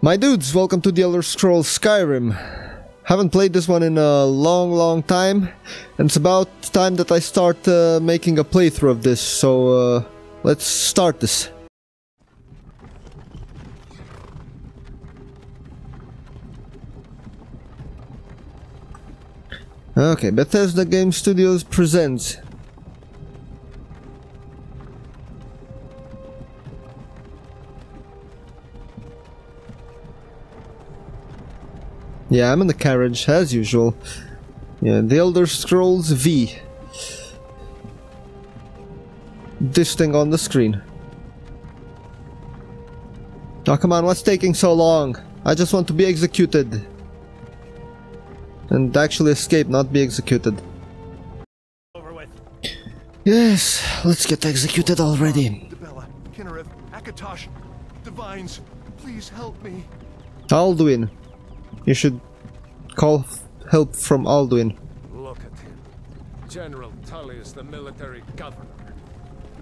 My dudes, welcome to the Elder Scrolls Skyrim. Haven't played this one in a long, long time, and it's about time that I start uh, making a playthrough of this, so uh, let's start this. Okay, Bethesda Game Studios presents Yeah, I'm in the carriage, as usual. Yeah, The Elder Scrolls V. This thing on the screen. Oh, come on, what's taking so long? I just want to be executed. And actually escape, not be executed. Over with. Yes, let's get executed already. Dibella, Kynareth, Akatosh, Divines, please help me. Alduin. You should call help from Alduin. Look at him. General Tullius, the military governor.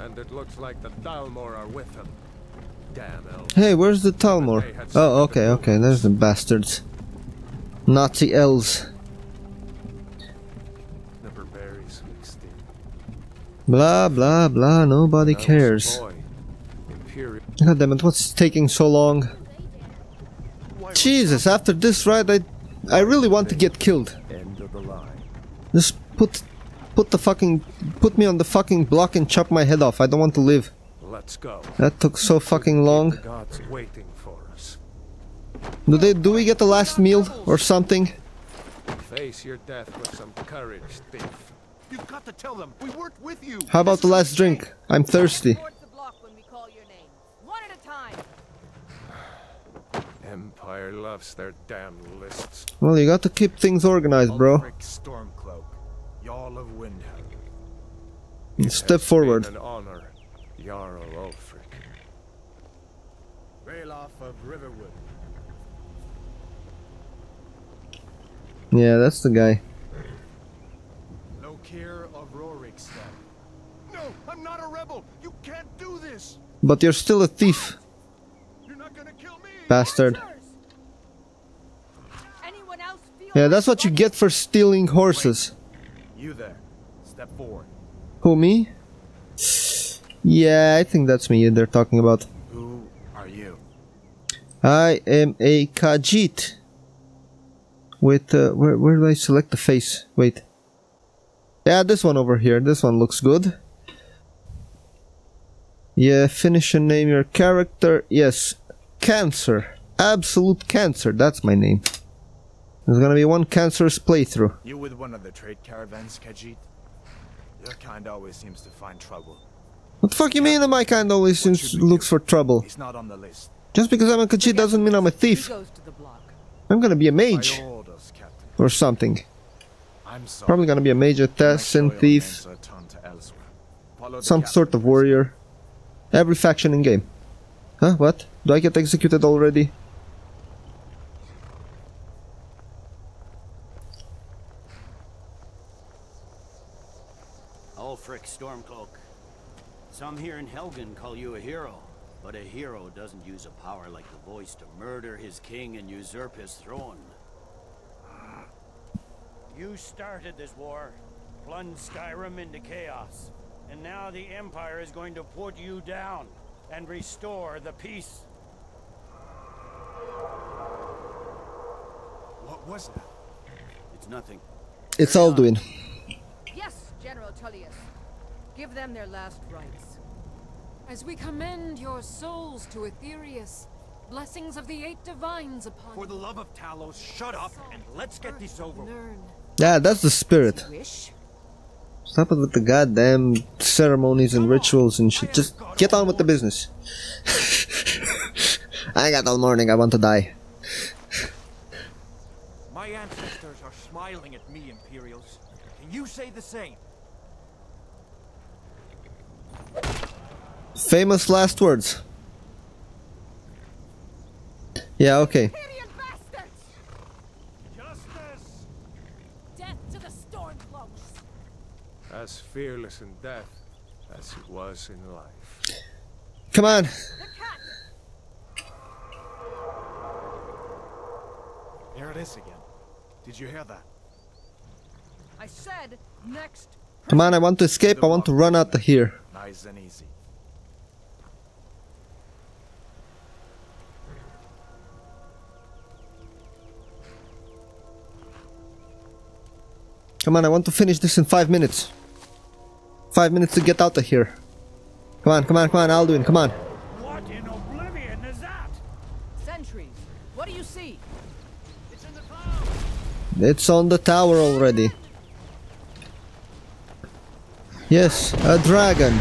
And it looks like the Thalmor are with him. Damn elves. Hey, where's the Thalmor? Oh, okay, okay, there's the bastards. Nazi elves. Mixed in. Blah, blah, blah, nobody cares. God damn it, what's taking so long? Jesus, after this ride, I, I really want to get killed. End of the line. Just put, put the fucking, put me on the fucking block and chop my head off. I don't want to live. Let's go. That took so fucking long. Gods waiting for us. Do they, do we get the last meal or something? Face your death with some courage, thief. You've got to tell them we worked with you. How about the last drink? I'm thirsty. Towards the block when we call your name. One at a time. Empire loves their damn lists. Well, you got to keep things organized, bro. Stormcloak, Jarl of Windhelm. Step forward. An honor, Jarl Ulfric. Ralof of Riverwood. Yeah, that's the guy. Lokir of Rorikstead. No, I'm not a rebel. You can't do this. But you're still a thief, You're not gonna kill me. Bastard. Anyone else feel Yeah, that's what you get for stealing horses. You there. Step forward. Who, me? Yeah, I think that's me they're talking about. Who are you? I am a Khajiit. With, uh, where, where do I select the face? Wait. Yeah, this one over here. This one looks good. Yeah, finish and name your character. Yes, Cancer. Absolute Cancer. That's my name. There's gonna be one cancerous playthrough. You with one of the trade caravans, Khajiit? Your kind always seems to find trouble. What the fuck you mean that my kind always seems, looks for trouble? He's not on the list. Just because I'm a Khajiit doesn't mean I'm a thief. goes to the block. I'm gonna be a mage. orders, Or something. I'm sorry. Probably gonna be a mage, assassin, Make sure your thief, names are turned to elsewhere. Follow the some sort of warrior. Every faction in game. Huh? What? Do I get executed already? Ulfric Stormcloak. Some here in Helgen call you a hero, but a hero doesn't use a power like the voice to murder his king and usurp his throne. You started this war, plunged Skyrim into chaos, and now the Empire is going to put you down and restore the peace. What was that? It's nothing. It's Alduin. Yes, General Tullius. Give them their last rites. As we commend your souls to Aetherius, blessings of the eight divines upon For the love of Talos, shut up and let's get this over with. Learn. Yeah, that's the spirit. Stop it with the goddamn ceremonies and rituals and shit. Just get on with the business. I got all morning. I want to die. My ancestors are smiling at me, Imperials. Can you say the same? Famous last words. Yeah, okay. Idiot bastards! Justice! Death to the Stormcloaks! As fearless in death as he was in life. Come on. The cat! Here it is again. Did you hear that? I said next. Come on, I want to escape. I want to run out of here. Nice and easy. Come on, I want to finish this in five minutes. Five minutes to get out of here. Come on, come on, come on, Alduin, come on. What in oblivion is that? Sentries. What do you see? It's in the clouds. It's on the tower already. Yes, a dragon.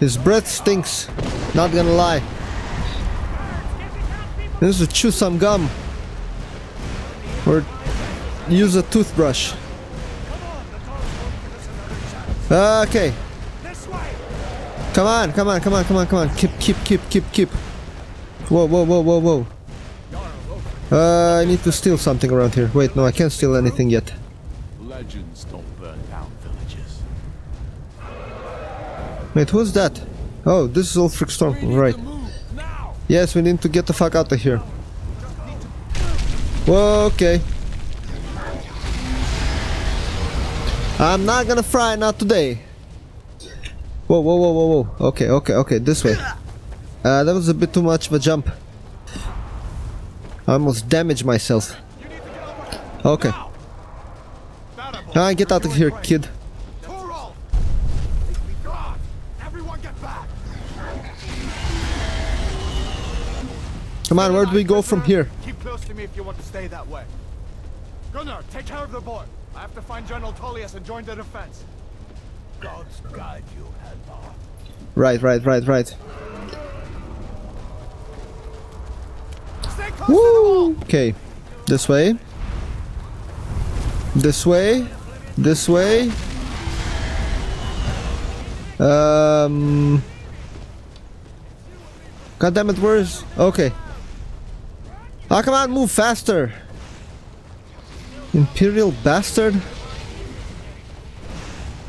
His breath stinks. Not gonna lie. This is chew some gum. Or use a toothbrush. Okay. Come on, come on, come on, come on, come on. Keep, keep, keep, keep, keep. Whoa, whoa, whoa, whoa, whoa. Uh, I need to steal something around here. Wait, no, I can't steal anything yet. Legends don't Wait, who's that? Oh, this is Ulfric Storm, right. Yes, we need to get the fuck out of here. Whoa, okay. I'm not gonna fry, not today. Whoa, whoa, whoa, whoa, whoa. Okay, okay, okay, this way. Uh, that was a bit too much of a jump. I almost damaged myself. Okay. Ah, get out of here, kid. Come on, where do we go from here? Keep close to me if you want to stay that way. Gunnar, take care of the boy. I have to find General Tullius and join the defense. Gods guide you, Hadvar. Right, right, right, right. Stay close to the wall! Woo! Okay, this way. This way. This way. Um. God damn it, where's. Okay. Ah, come move faster! Imperial bastard?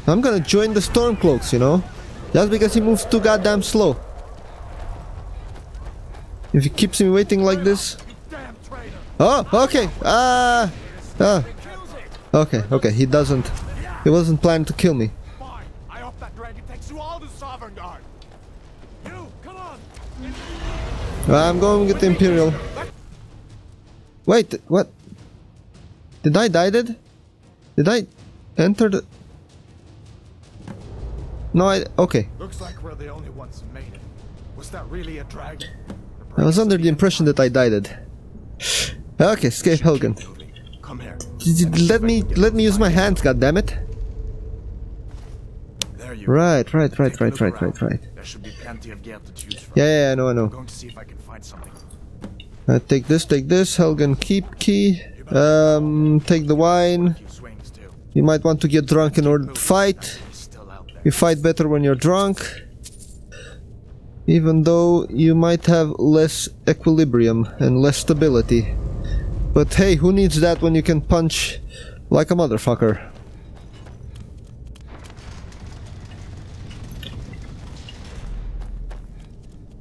I'm gonna join the Stormcloaks, you know? Just because he moves too goddamn slow. If he keeps me waiting like this. Oh, okay. Ah. ah. Okay, okay. He doesn't. He wasn't planning to kill me. On! I'm going with the Imperial. Wait, what? Did I die dead? Did I enter the... No, I... Okay. Looks like we're the only ones who made it. Was that really a dragon? I was under the impression that I died dead. Okay, escape Helgen. Come here. Let me let me use my hands, goddammit. There you Right, right, right, right, right, right, right. There should be plenty of gear to choose from. Yeah, yeah, I know, I know. I'm going to see if I can find something. Uh, take this, take this, Helgen keep key. Um, take the wine. You might want to get drunk in order to fight. You fight better when you're drunk. Even though you might have less equilibrium and less stability. But hey, who needs that when you can punch like a motherfucker?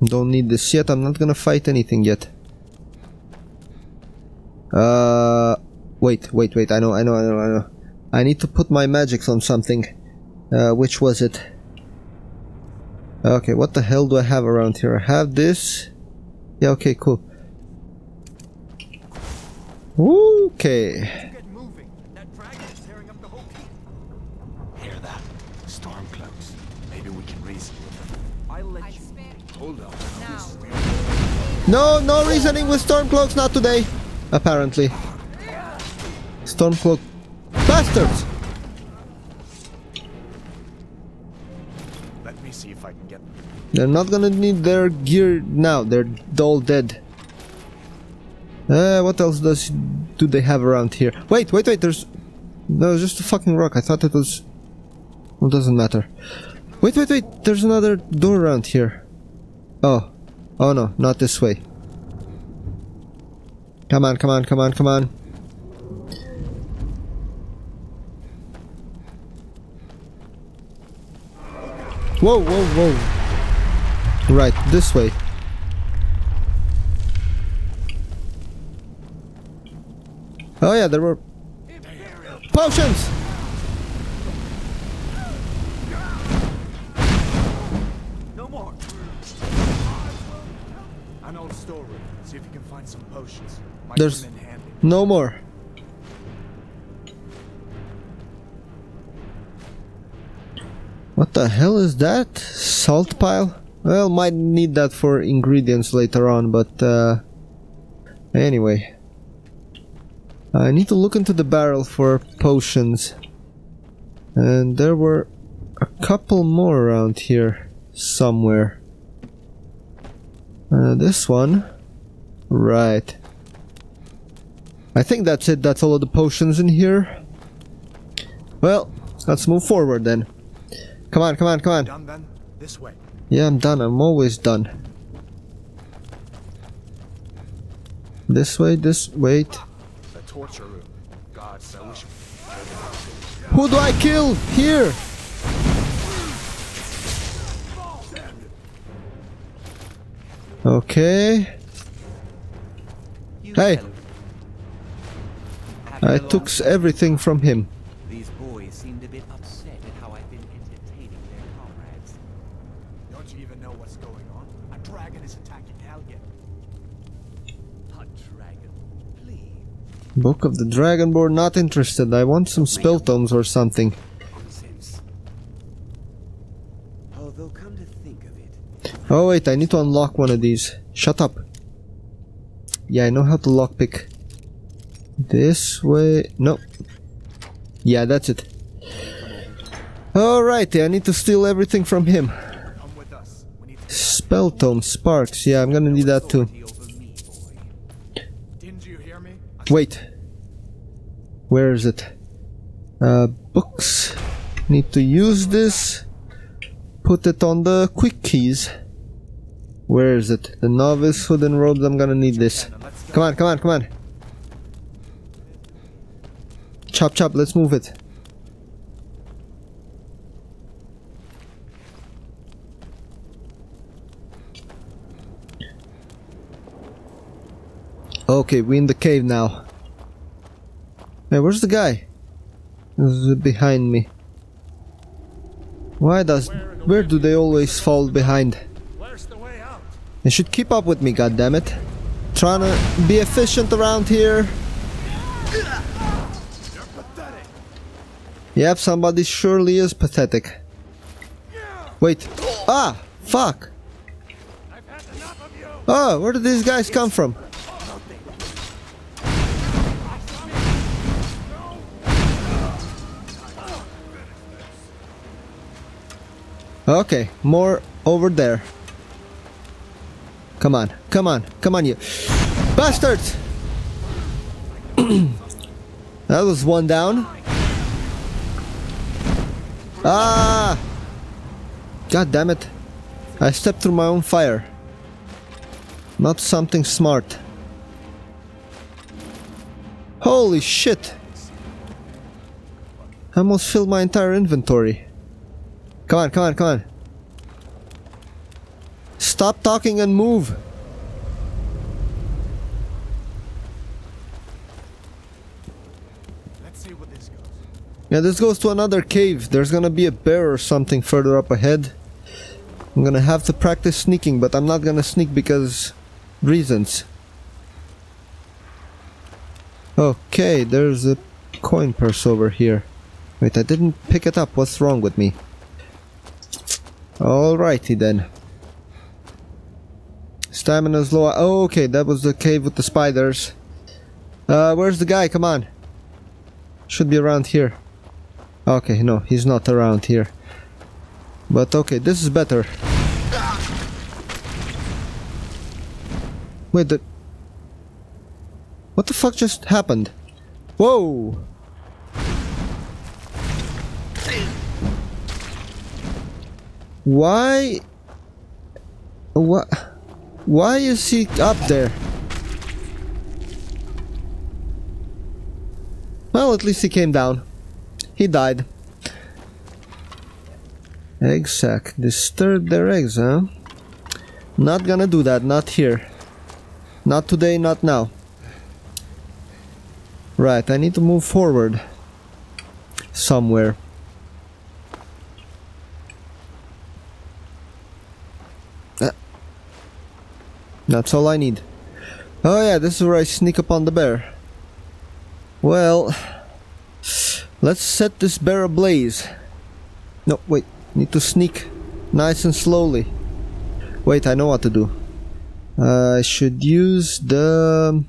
Don't need this yet, I'm not gonna fight anything yet. Uh, wait, wait, wait, I know, I know, I know, I know. I need to put my magics on something. Uh, which was it? Okay, what the hell do I have around here? I have this. Yeah, okay, cool. Okay. Get moving. That dragon is tearing up the whole keep. Hear that? Stormcloaks. Maybe we can reason with them. I'll let you. spare Hold on. No, no reasoning with Stormcloaks, not today. Apparently. Stormcloak bastards! Let me see if I can get. They're not gonna need their gear now. They're all dead. Uh, what else does do they have around here? Wait, wait, wait. There's no, just a fucking rock. I thought it was. Well, doesn't matter. Wait, wait, wait. There's another door around here. Oh, oh no, not this way. Come on, come on, come on, come on. Whoa, whoa, whoa. Right, this way. Oh yeah, there were... Potions! Old storeroom. See if you can find some potions. Might There's- come in handy. No more. What the hell is that? Salt pile? Well, might need that for ingredients later on, but uh, anyway. I need to look into the barrel for potions. And there were a couple more around here somewhere. Uh, this one. Right. I think that's it. That's all of the potions in here. Well, let's move forward then. Come on, come on, come on. Done then? This way. Yeah, I'm done. I'm always done. This way, this wait. The torture room. I wish Who do I kill? Here! Okay. Hey! I took everything from him. These boys seemed a bit upset at how I've been entertaining their comrades. Don't you even know what's going on? A dragon is attacking Helgen. A dragon, please. Book of the Dragonborn, not interested. I want some spell tomes or something. Nonsense. Although come to think of it, Oh wait, I need to unlock one of these. Shut up. Yeah, I know how to lockpick. This way... No. Yeah, that's it. Alrighty, I need to steal everything from him. Spell tome, sparks. Yeah, I'm gonna need that too. Wait. Where is it? Uh, books. Need to use this. Put it on the quick keys. Where is it? The novice hidden robes. I'm gonna need this. Come on, come on, come on. Chop, chop. Let's move it. Okay, we in the cave now. Hey, where's the guy? He's behind me. Why does... Where do they always fall behind? Where's the way out? They should keep up with me, goddammit. Trying to be efficient around here. Yep, somebody surely is pathetic. Wait. Ah! Fuck! You! Oh, where did these guys come from? Okay, more over there. Come on, come on, come on, you bastards! that was one down. Ah! God damn it. I stepped through my own fire. Not something smart. Holy shit! I almost filled my entire inventory. Come on, come on, come on. Stop talking and move. Let's see what this goes. Yeah, this goes to another cave. There's gonna be a bear or something further up ahead. I'm gonna have to practice sneaking, but I'm not gonna sneak because reasons. Okay, there's a coin purse over here. Wait, I didn't pick it up. What's wrong with me? Alrighty then. Stamina's low. Oh, okay, that was the cave with the spiders. Uh, where's the guy? Come on. Should be around here. Okay, no, he's not around here. But okay, this is better. Wait, the... What the fuck just happened? Whoa! Why... What... Why is he up there? Well, at least he came down. He died. Egg sack. Disturb their eggs, huh? Not gonna do that, not here. Not today, not now. Right, I need to move forward. Somewhere. That's all I need. Oh yeah, this is where I sneak upon the bear. Well, let's set this bear ablaze. No, wait, need to sneak nice and slowly. Wait, I know what to do. I should use the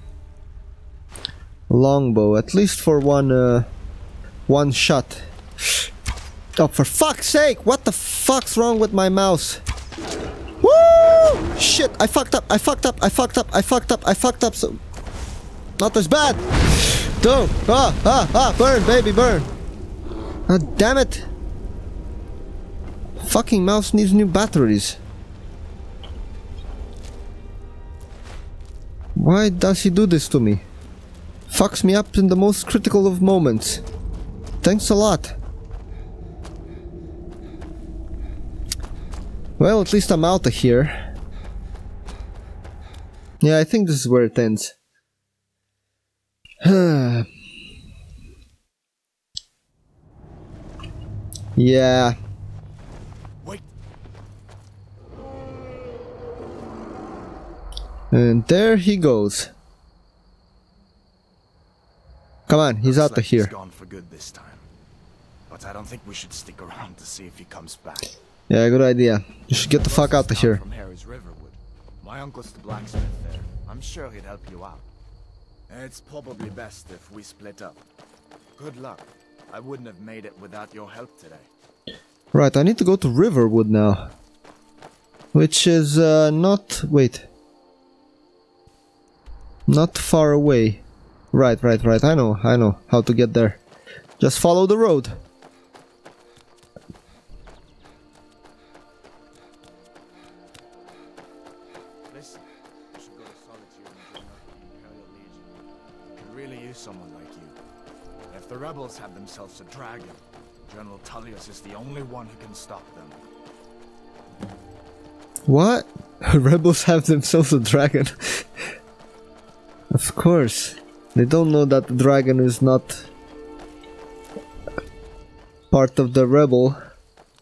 longbow, at least for one, uh, one shot. Oh, for fuck's sake! What the fuck's wrong with my mouse? Shit! I fucked up! I fucked up! I fucked up! I fucked up! I fucked up! So, not as bad. Don't! Ah! Ah! Ah! Burn, baby, burn! Ah, damn it! Fucking mouse needs new batteries. Why does he do this to me? Fucks me up in the most critical of moments. Thanks a lot. Well, at least I'm out of here. Yeah, I think this is where it ends. yeah. Wait, And there he goes. Come on, he's looks out like of here. He's gone for good this time. But I don't think we should stick around to see if he comes back. Yeah, good idea. You should get the fuck out of here. From Harry's Riverwood. My uncle's the blacksmith there. I'm sure he'd help you out. It's probably best if we split up. Good luck. I wouldn't have made it without your help today. Right, I need to go to Riverwood now. Which is uh, not... wait. Not far away. Right, right, right. I know, I know how to get there. Just follow the road. Listen, you should go to Solitude and join up the Imperial Legion. Could really use someone like you. If the rebels have themselves a dragon, General Tullius is the only one who can stop them. What? Rebels have themselves a dragon. of course. They don't know that the dragon is not part of the rebel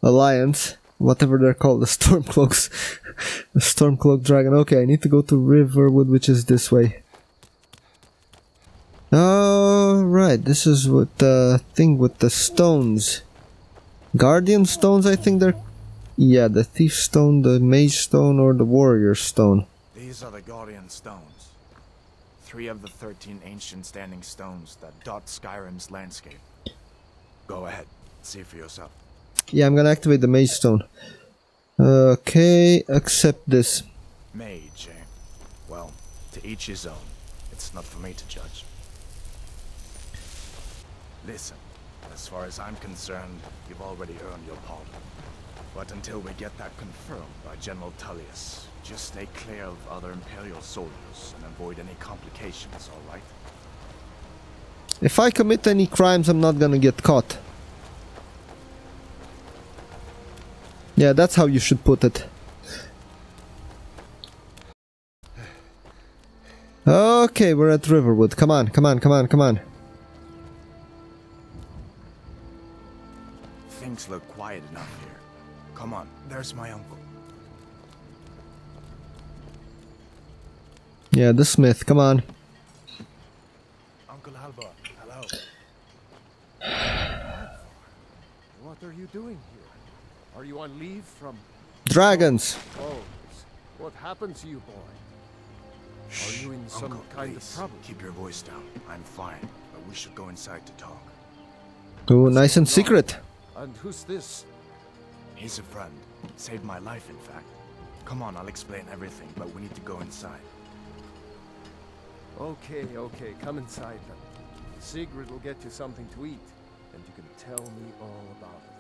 alliance. Whatever they're called, the Stormcloaks. The Stormcloak dragon. Okay, I need to go to Riverwood, which is this way. Oh, right. This is what the thing with the stones. Guardian stones, I think they're yeah, the Thief Stone, the Mage Stone, or the Warrior Stone. These are the Guardian Stones. Three of the 13 ancient standing stones that dot Skyrim's landscape. Go ahead, see for yourself. Yeah, I'm gonna activate the Mage Stone. Okay, accept this. Mage, eh? Well, to each his own. It's not for me to judge. Listen, as far as I'm concerned, you've already earned your pardon. But until we get that confirmed by General Tullius, just stay clear of other Imperial soldiers and avoid any complications, alright? If I commit any crimes, I'm not gonna get caught. Yeah, that's how you should put it. Okay, we're at Riverwood. Come on, come on, come on, come on. Things look quiet enough here. Come on, there's my uncle. Yeah, the Smith, come on. Uncle Halvor, hello. What are you doing here? Are you on leave from... Dragons! Oh, what happened to you, boy? Are you in some Uncle, kind please, of trouble? Keep your voice down. I'm fine, but we should go inside to talk. Oh, nice and secret. And who's this? He's a friend. Saved my life, in fact. Come on, I'll explain everything, but we need to go inside. Okay, okay, come inside then. Sigrid will get you something to eat, and you can tell me all about it.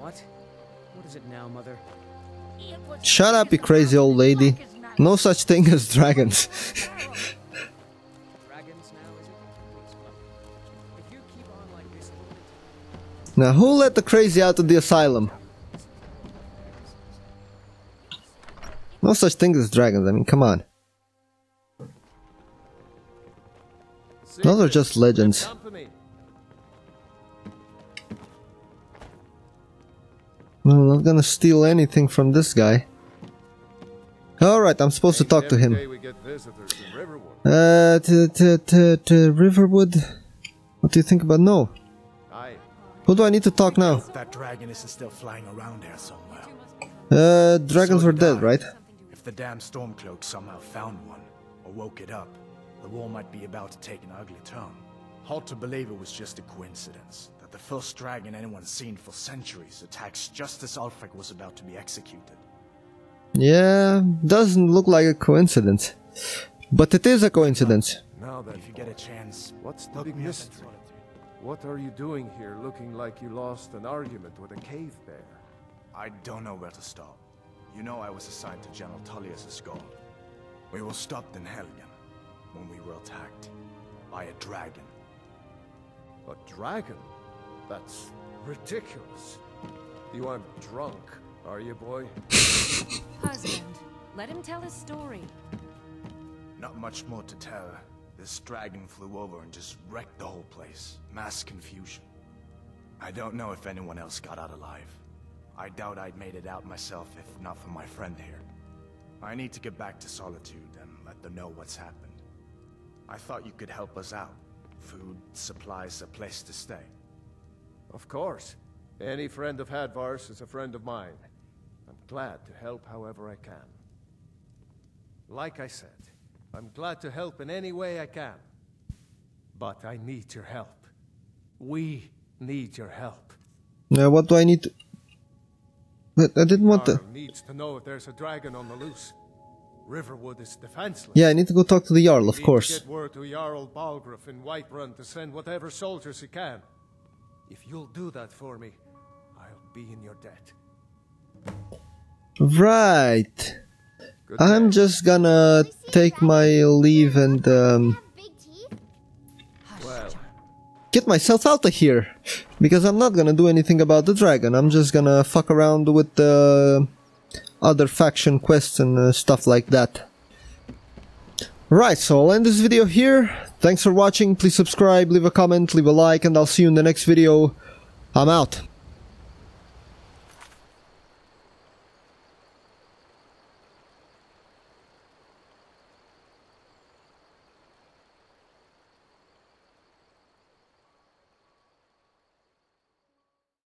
What? What is it now, Mother? Shut up, you crazy old lady. No such thing as dragons. Dragons now, is it? Looks well. If you keep on like this, now, who let the crazy out of the asylum? No such thing as dragons, I mean, come on. Those are just legends. Good. I'm not gonna steal anything from this guy. Alright, I'm supposed to talk to him. day we get visitors in Riverwood. Uh, to, to, to, to Riverwood? What do you think about no? Aye. Who do I need to talk now? That dragon isn't still flying around there somewhere. Uh, dragons So were dead, right? If the damn Stormcloak somehow found one, or woke it up, the war might be about to take an ugly turn. Hard to believe it was just a coincidence, that the first dragon anyone's seen for centuries attacks just as Ulfric was about to be executed. Yeah, doesn't look like a coincidence. But it is a coincidence. Now then, If you get a chance, what's the big me up in mystery? What are you doing here looking like you lost an argument with a cave bear? I don't know where to start. You know I was assigned to General Tullius' guard. We were stopped in Helgen when we were attacked by a dragon. A dragon? That's ridiculous. You aren't drunk, are you, boy? Husband, let him tell his story. Not much more to tell. This dragon flew over and just wrecked the whole place. Mass confusion. I don't know if anyone else got out alive. I doubt I'd made it out myself if not for my friend here. I need to get back to Solitude and let them know what's happened. I thought you could help us out. Food, supplies, a place to stay. Of course. Any friend of Hadvar's is a friend of mine. I'm glad to help however I can. Like I said, I'm glad to help in any way I can. But I need your help. We need your help. Uh, what do I need to... But I didn't want to... Needs to know if there's a dragon on the loose. Riverwood is defenseless. Yeah, I need to go talk to the Jarl, of course. Get word to Jarl Balgruuf in Whiterun to send whatever soldiers he can. If you'll do that for me, I'll be in your debt. Right. Good I'm day. just gonna take my leave and um, Well, get myself out of here. Because I'm not gonna do anything about the dragon. I'm just gonna fuck around with the other faction quests and uh, stuff like that. Right, so I'll end this video here. Thanks for watching. Please subscribe, leave a comment, leave a like, and I'll see you in the next video. I'm out.